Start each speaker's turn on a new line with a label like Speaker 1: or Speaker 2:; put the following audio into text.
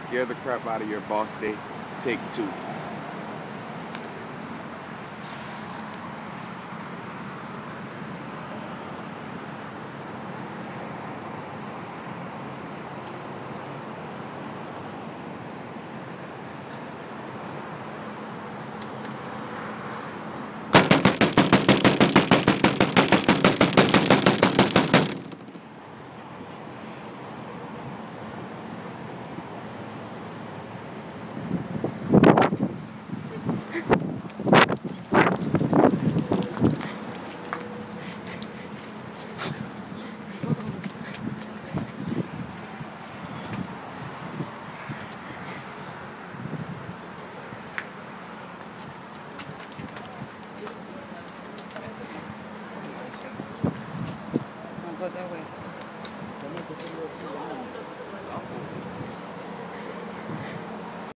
Speaker 1: Scare the crap out of your boss day. Take two. go that way.